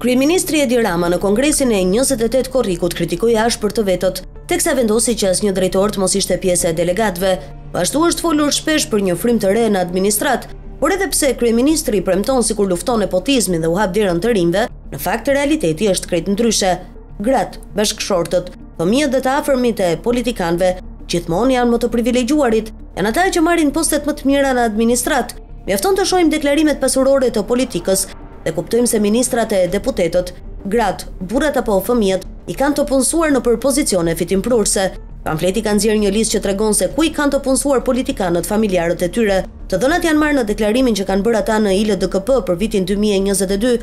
Kryeministri Edi Rama në kongresin e 28 korrikut kritikoi ashpër të vetët, teksa vendosi që asnjë drejtor të mos ishte pjesë e delegatëve. Po ashtu është folur shpesh për një frymë të re në administratë, por edhe pse kryeministri premton sikur lufton nepotizmin dhe u hap derën të rinjve, në fakt realiteti është krejt ndryshe. Gratë, bashkëshortët, Fëmijët dhe të afërmit e politikanëve gjithmonë janë më të privilegjuarit, janë ata që marrin postet më të mira në administratë. Mjafton të shohim deklarimet pasurore të politikës dhe kuptojmë se ministrat e deputetët, gratë, burrat apo fëmijët i kanë të punësuar nëpër pozicione fitimprurëse. Pamfleti ka nxjerrë një listë që tregon se ku i kanë të punësuar politikanët familjarët e tyre. Të dhënat janë marrë në deklarimin që kanë bërë ata në ILDKP për vitin dy mijë e njëzet e dy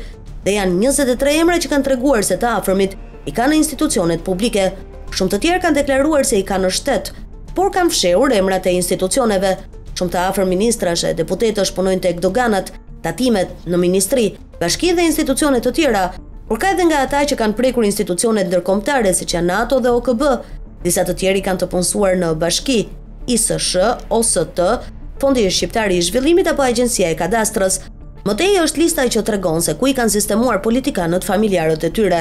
dhe janë njëzet e tre emra që kanë treguar se të afërmit i kanë në institucionet publike. Shumë të tjerë kanë deklaruar se i kanë në shtet, por kanë fshehur emrat e institucioneve. Shumë të afërm ministrash e deputetësh punojnë tek doganat, tatimet, në ministri, bashki dhe institucione të tjera, por ka edhe nga ata që kanë prekur institucionet ndërkombëtare siç janë NATO dhe OKB. Disa të tjerë i kanë të punësuar në bashki, ISSH, OST, Fondi Shqiptar i Zhvillimit apo Agjencia e Kadastrës. Më tej është lista që tregon se ku i kanë sistemuar politikanët familjarët e tyre.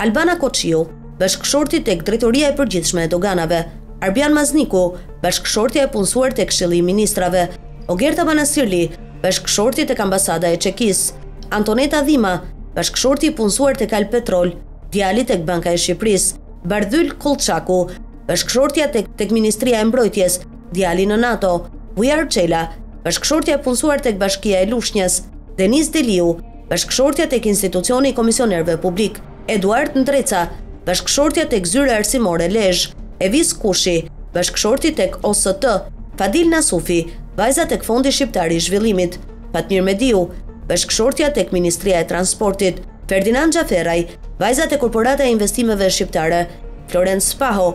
Albana Koçiu, bashkëshorti tek Drejtoria e Përgjithshme e Doganave, Arbian Mazniku, bashkëshortja e punësuar tek Këshilli i Ministrave, Ogerta Manastirliu, bashkëshorti tek Ambasada e Çekisë, Antoneta Dhima, bashkëshorti i punësuar tek Albpetrol, djali tek Banka e Shqipërisë, Bardhyl Kollçaku, bashkëshortja tek Ministria e Mbrojtjes, djali në NATO, Bujar Çela, bashkëshortja e punësuar tek Bashkia e Lushnjës, Denis Deliu, bashkëshortja tek Institucioni i Komisionerëve Publik, Eduard Ndreca, bashkëshortja tek Zyra Arsimore Lezhë, Evis Kushi, bashkëshorti tek OST, Fadil Nasufi, vajza tek Fondi Shqiptar i Zhvillimit, Fatmir Mediu, bashkëshortja tek Ministria e Transportit, Ferdinand Xhaferraj, vajza te Korporata e Investimeve Shqiptare, Florenc Spaho,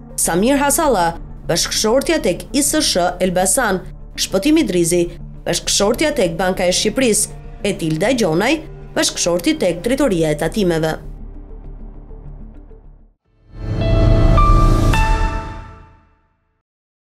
Samir Hasalla, bashkëshortja tek ISSH Elbasan, Shpëtim Idrizi, bashkëshortja tek Banka e Shqipërisë, Etilda Gjonaj, bashkëshorti tek Drejtoria e Tatimeve.